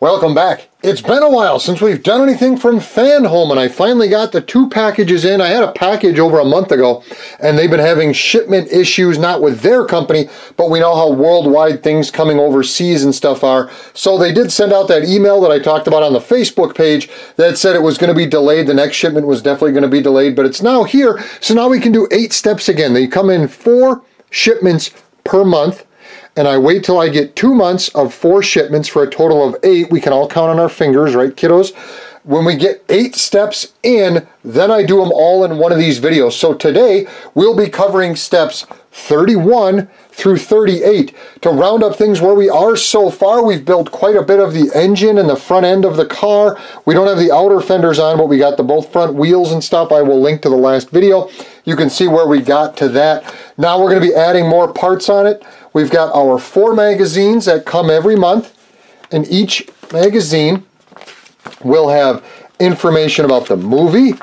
Welcome back. It's been a while since we've done anything from Fanhome, and I finally got the two packages in. I had a package over a month ago, and they've been having shipment issues, not with their company, but we know how worldwide things coming overseas and stuff are. So they did send out that email that I talked about on the Facebook page that said it was going to be delayed. The next shipment was definitely going to be delayed, but it's now here. So now we can do eight steps again. They come in four shipments per month and I wait till I get two months of four shipments for a total of eight. We can all count on our fingers, right, kiddos? When we get eight steps in, then I do them all in one of these videos. So today, we'll be covering steps 31 through 38. To round up things where we are so far, we've built quite a bit of the engine and the front end of the car. We don't have the outer fenders on, but we got the both front wheels and stuff. I will link to the last video. You can see where we got to that. Now we're going to be adding more parts on it. We've got our four magazines that come every month, and each magazine will have information about the movie,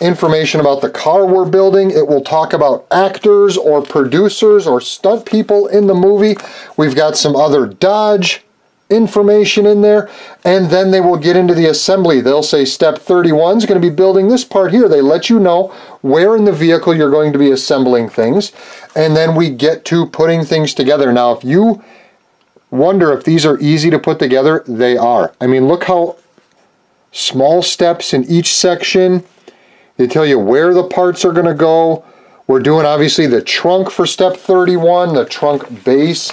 information about the car we're building. It will talk about actors or producers or stunt people in the movie. We've got some other Dodge information in there and then they will get into the assembly. They'll say step 31 is going to be building this part here. They let you know where in the vehicle you're going to be assembling things and then we get to putting things together. Now if you wonder if these are easy to put together they are. I mean look how small steps in each section. They tell you where the parts are going to go. We're doing obviously the trunk for step 31 the trunk base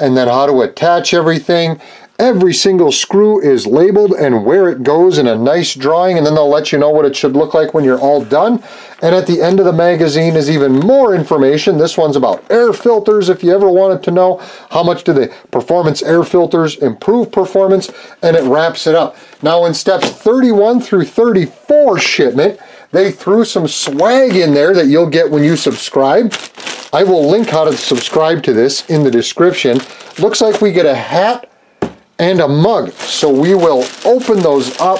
and then how to attach everything. Every single screw is labeled and where it goes in a nice drawing and then they'll let you know what it should look like when you're all done. And at the end of the magazine is even more information. This one's about air filters if you ever wanted to know how much do the performance air filters improve performance and it wraps it up. Now in steps 31 through 34 shipment, they threw some swag in there that you'll get when you subscribe. I will link how to subscribe to this in the description. Looks like we get a hat and a mug. So we will open those up.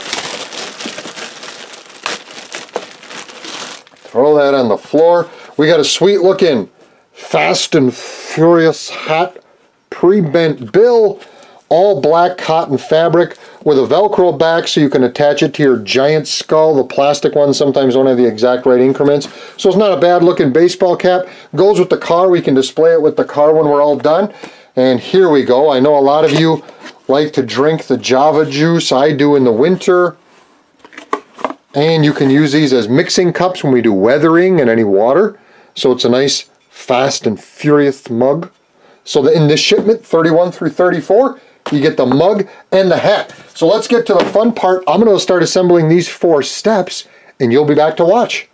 Throw that on the floor. We got a sweet looking Fast and Furious hat, pre-bent bill, all black cotton fabric with a velcro back so you can attach it to your giant skull. The plastic ones sometimes don't have the exact right increments. So it's not a bad looking baseball cap. Goes with the car. We can display it with the car when we're all done. And here we go. I know a lot of you like to drink the Java juice. I do in the winter. And you can use these as mixing cups when we do weathering and any water. So it's a nice fast and furious mug. So in this shipment, 31 through 34, you get the mug and the hat. So let's get to the fun part. I'm going to start assembling these four steps and you'll be back to watch.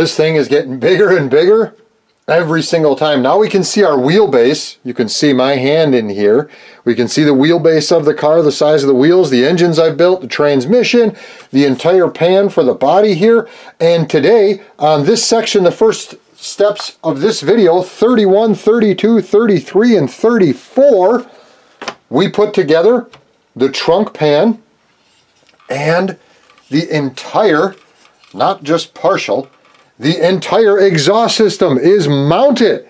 This thing is getting bigger and bigger every single time. Now we can see our wheelbase. You can see my hand in here. We can see the wheelbase of the car, the size of the wheels, the engines I've built, the transmission, the entire pan for the body here. And today, on this section, the first steps of this video, 31, 32, 33, and 34, we put together the trunk pan and the entire, not just partial, the entire exhaust system is mounted.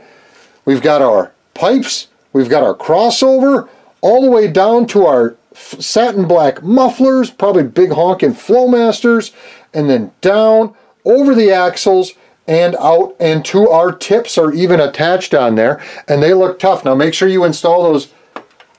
We've got our pipes, we've got our crossover, all the way down to our satin black mufflers, probably big honking Flowmasters, and then down over the axles and out and to our tips are even attached on there and they look tough. Now make sure you install those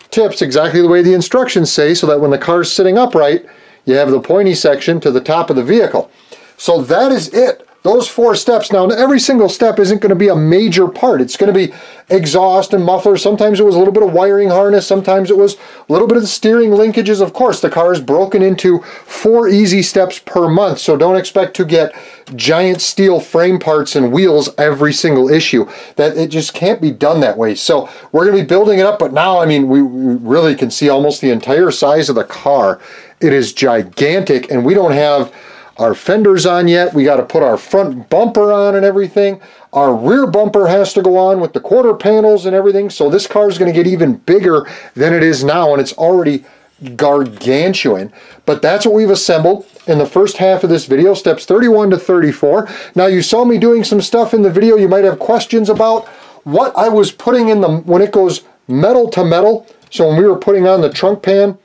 tips exactly the way the instructions say so that when the car's sitting upright, you have the pointy section to the top of the vehicle. So that is it those four steps. Now, every single step isn't going to be a major part. It's going to be exhaust and muffler. Sometimes it was a little bit of wiring harness. Sometimes it was a little bit of the steering linkages. Of course, the car is broken into four easy steps per month, so don't expect to get giant steel frame parts and wheels every single issue. That It just can't be done that way. So we're going to be building it up, but now, I mean, we really can see almost the entire size of the car. It is gigantic, and we don't have our fenders on yet. We got to put our front bumper on and everything. Our rear bumper has to go on with the quarter panels and everything. So this car is going to get even bigger than it is now and it's already gargantuan. But that's what we've assembled in the first half of this video, steps 31 to 34. Now you saw me doing some stuff in the video you might have questions about. What I was putting in the, when it goes metal to metal, so when we were putting on the trunk pan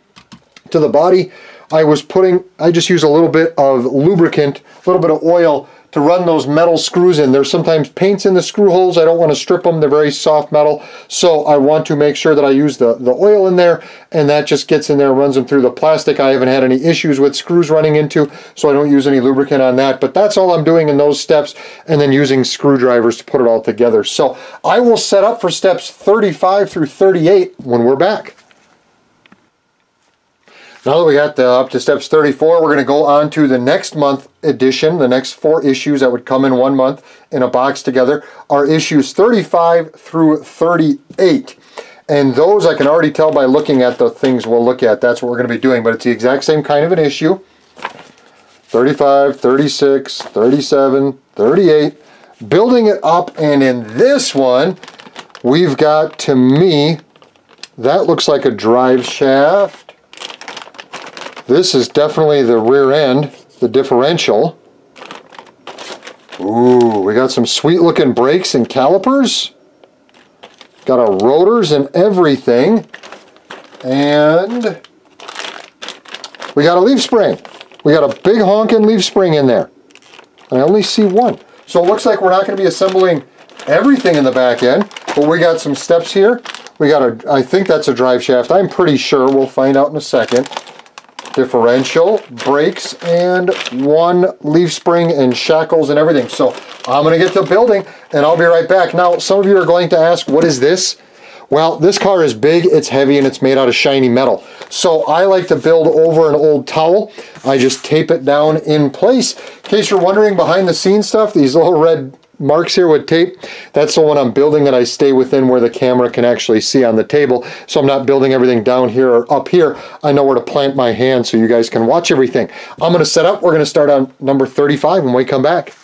to the body, I was putting, I just use a little bit of lubricant, a little bit of oil to run those metal screws in. There's sometimes paints in the screw holes. I don't want to strip them. They're very soft metal. So I want to make sure that I use the, the oil in there and that just gets in there, runs them through the plastic. I haven't had any issues with screws running into, so I don't use any lubricant on that. But that's all I'm doing in those steps and then using screwdrivers to put it all together. So I will set up for steps 35 through 38 when we're back. Now that we got the, up to steps 34, we're going to go on to the next month edition, the next four issues that would come in one month in a box together are issues 35 through 38. And those I can already tell by looking at the things we'll look at. That's what we're going to be doing, but it's the exact same kind of an issue. 35, 36, 37, 38. Building it up, and in this one, we've got, to me, that looks like a drive shaft. This is definitely the rear end, the differential. Ooh, we got some sweet looking brakes and calipers. Got our rotors and everything. And we got a leaf spring. We got a big honking leaf spring in there. I only see one. So it looks like we're not going to be assembling everything in the back end, but we got some steps here. We got a, I think that's a drive shaft. I'm pretty sure. We'll find out in a second differential, brakes, and one leaf spring and shackles and everything. So I'm to get to building and I'll be right back. Now, some of you are going to ask, what is this? Well, this car is big, it's heavy, and it's made out of shiny metal. So I like to build over an old towel. I just tape it down in place. In case you're wondering, behind the scenes stuff, these little red marks here with tape. That's the one I'm building that I stay within where the camera can actually see on the table. So I'm not building everything down here or up here. I know where to plant my hand so you guys can watch everything. I'm going to set up. We're going to start on number 35 when we come back.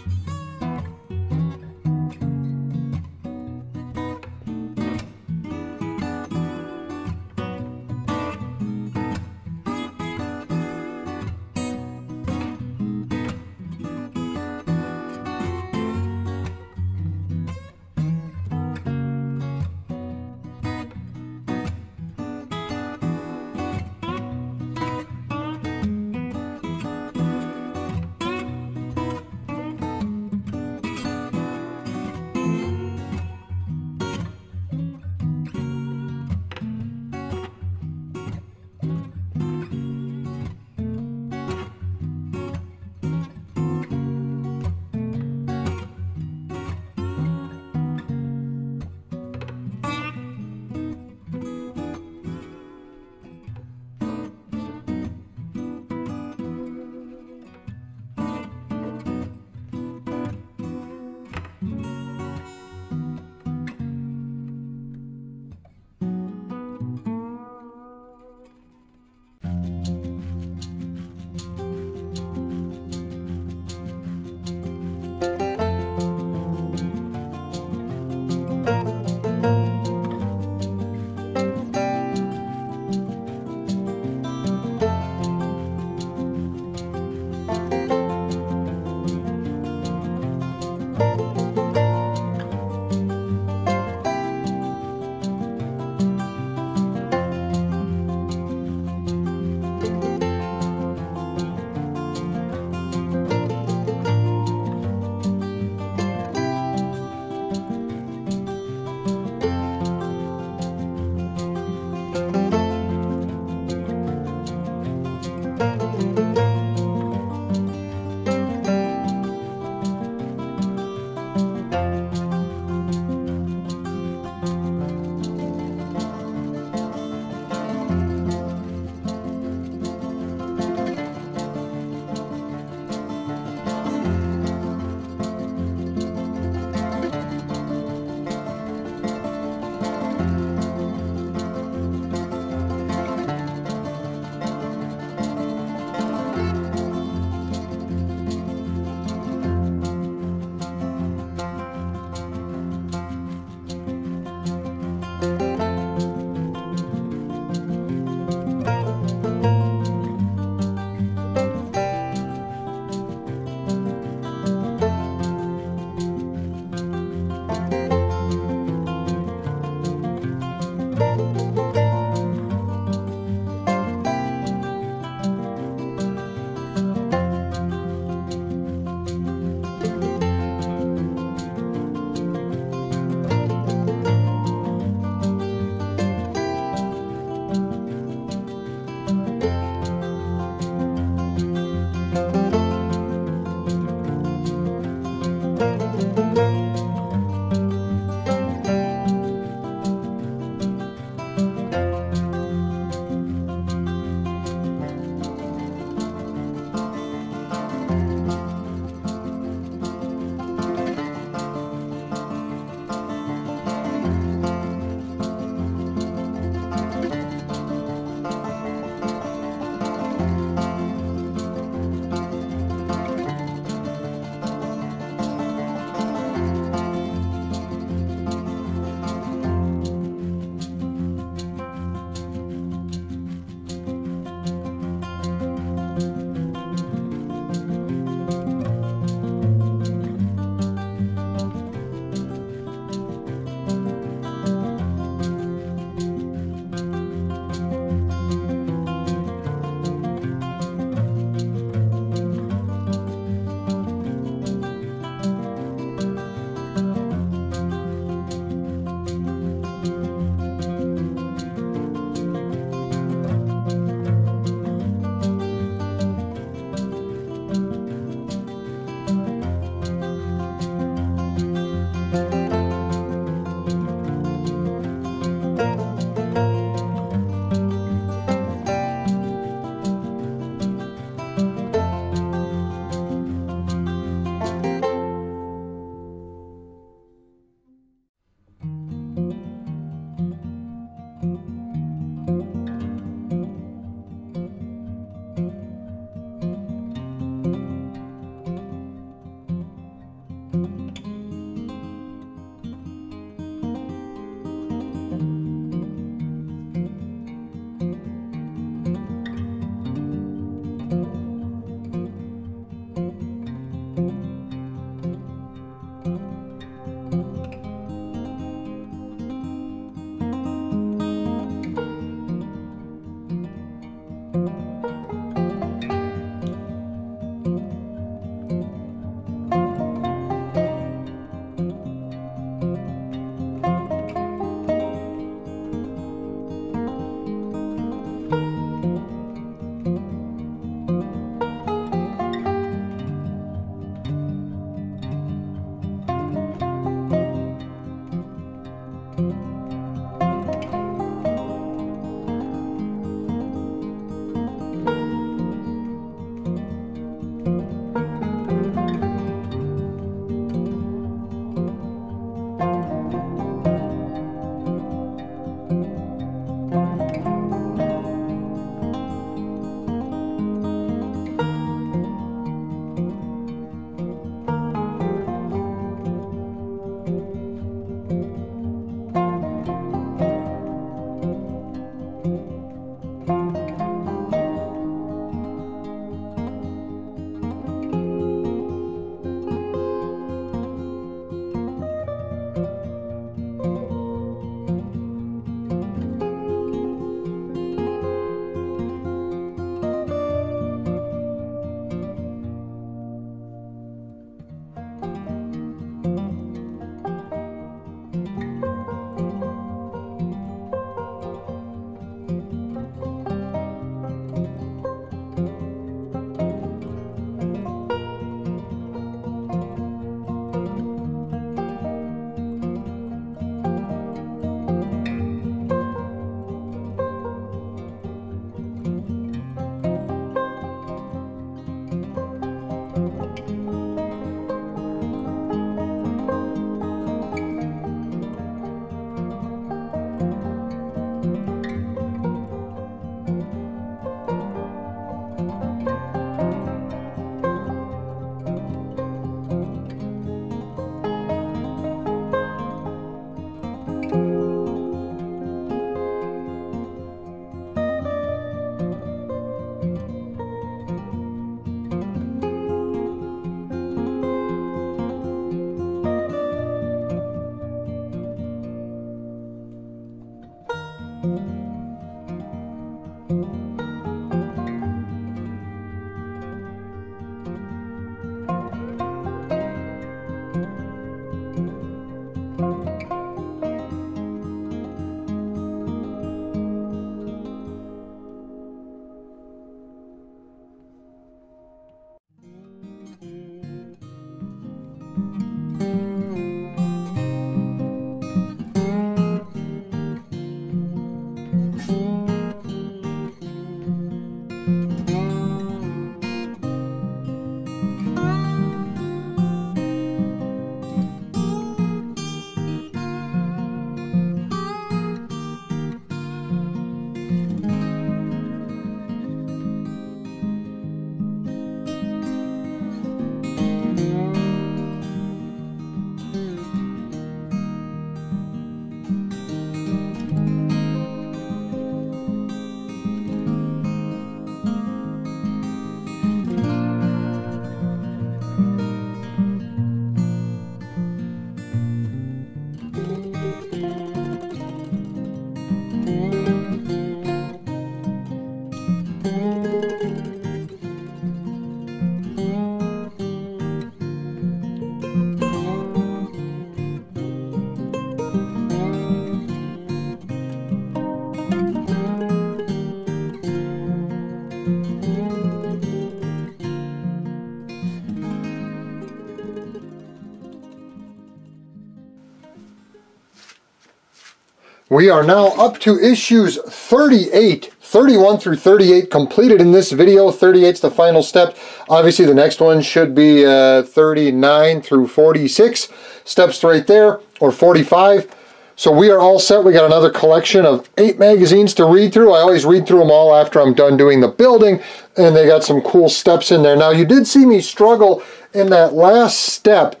We are now up to issues 38, 31 through 38 completed in this video. 38 is the final step. Obviously the next one should be uh, 39 through 46 steps right there, or 45. So we are all set. We got another collection of eight magazines to read through. I always read through them all after I'm done doing the building, and they got some cool steps in there. Now you did see me struggle in that last step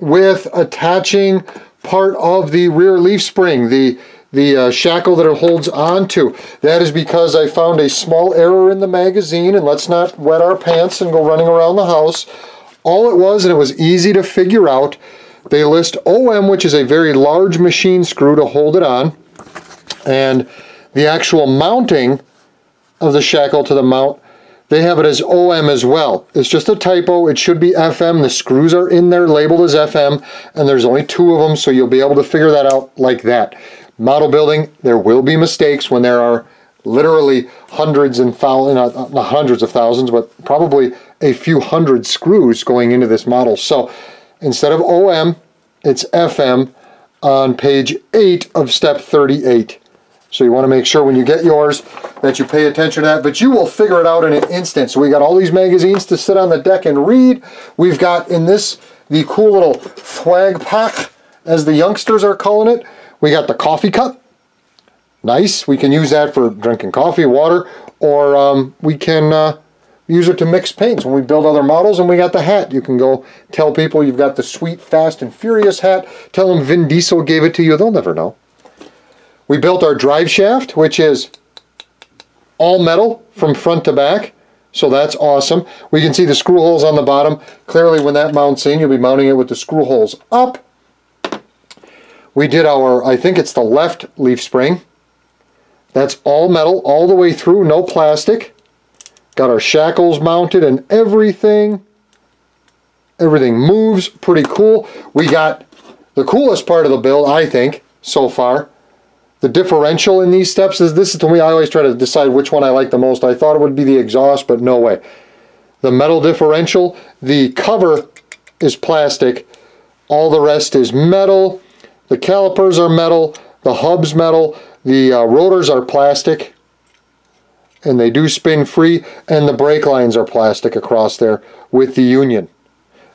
with attaching part of the rear leaf spring, the the uh, shackle that it holds onto. That is because I found a small error in the magazine, and let's not wet our pants and go running around the house. All it was, and it was easy to figure out, they list OM, which is a very large machine screw to hold it on, and the actual mounting of the shackle to the mount, they have it as OM as well. It's just a typo. It should be FM. The screws are in there labeled as FM, and there's only two of them, so you'll be able to figure that out like that model building, there will be mistakes when there are literally hundreds and thousands, not, not hundreds of thousands, but probably a few hundred screws going into this model. So instead of OM, it's FM on page 8 of step 38. So you want to make sure when you get yours that you pay attention to that, but you will figure it out in an instant. So we got all these magazines to sit on the deck and read. We've got in this the cool little swag pack, as the youngsters are calling it, we got the coffee cup. Nice. We can use that for drinking coffee, water, or um, we can uh, use it to mix paints when we build other models. And we got the hat. You can go tell people you've got the sweet, fast, and furious hat. Tell them Vin Diesel gave it to you. They'll never know. We built our drive shaft, which is all metal from front to back. So that's awesome. We can see the screw holes on the bottom. Clearly when that mounts in, you'll be mounting it with the screw holes up. We did our, I think it's the left leaf spring. That's all metal all the way through, no plastic. Got our shackles mounted and everything. Everything moves, pretty cool. We got the coolest part of the build, I think, so far. The differential in these steps is, this is to me, I always try to decide which one I like the most. I thought it would be the exhaust, but no way. The metal differential, the cover is plastic. All the rest is metal. The calipers are metal, the hub's metal, the uh, rotors are plastic, and they do spin free, and the brake lines are plastic across there with the union.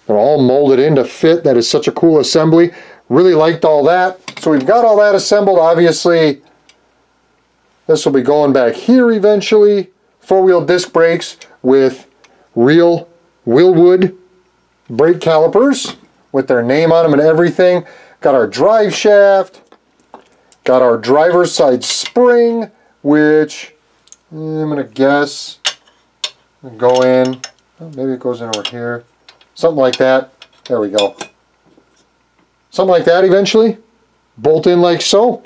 They're all molded in to fit. That is such a cool assembly. Really liked all that. So we've got all that assembled. Obviously, this will be going back here eventually. Four-wheel disc brakes with real Wilwood brake calipers with their name on them and everything. Got our drive shaft, got our driver's side spring, which eh, I'm going to guess go in, oh, maybe it goes in over here, something like that. There we go. Something like that eventually. Bolt in like so.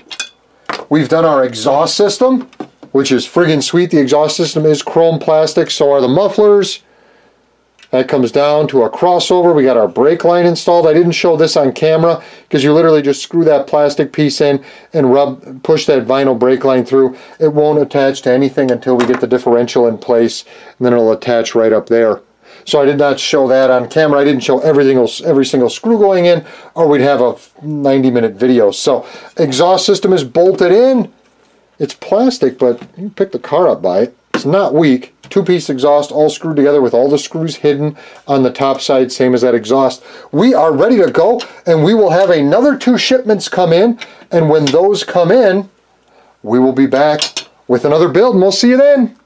We've done our exhaust system, which is friggin' sweet. The exhaust system is chrome plastic, so are the mufflers. That comes down to a crossover. We got our brake line installed. I didn't show this on camera because you literally just screw that plastic piece in and rub, push that vinyl brake line through. It won't attach to anything until we get the differential in place and then it'll attach right up there. So I did not show that on camera. I didn't show everything else, every single screw going in or we'd have a 90 minute video. So exhaust system is bolted in. It's plastic, but you can pick the car up by it. It's not weak. Two-piece exhaust all screwed together with all the screws hidden on the top side, same as that exhaust. We are ready to go, and we will have another two shipments come in, and when those come in, we will be back with another build, and we'll see you then.